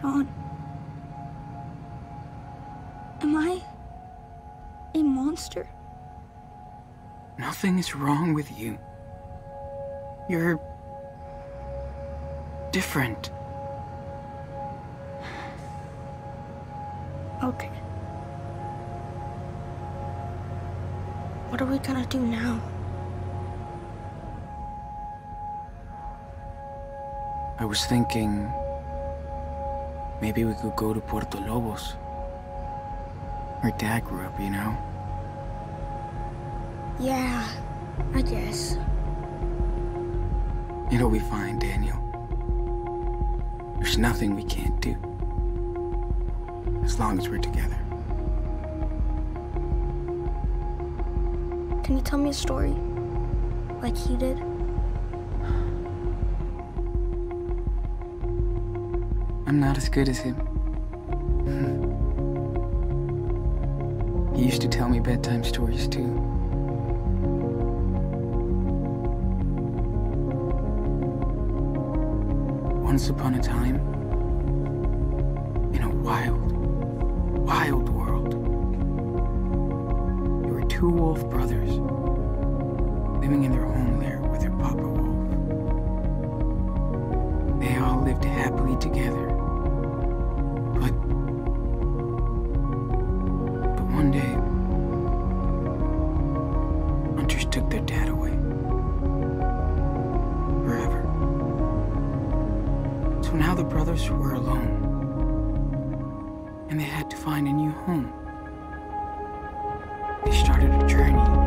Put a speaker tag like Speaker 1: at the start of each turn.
Speaker 1: Sean. Am I a monster?
Speaker 2: Nothing is wrong with you. You're different.
Speaker 1: Okay. What are we gonna do now?
Speaker 2: I was thinking maybe we could go to Puerto Lobos. Where Dad grew up, you know?
Speaker 1: Yeah, I guess.
Speaker 2: It'll be fine, Daniel. There's nothing we can't do. As long as we're together.
Speaker 1: Can you tell me a story? Like he did?
Speaker 2: I'm not as good as him. he used to tell me bedtime stories too. Once upon a time, in a wild, wild world, there were two wolf brothers living in their home there with their papa wolf. They all lived happily together. One day. Hunters took their dad away. Forever. So now the brothers were alone. And they had to find a new home. They started a journey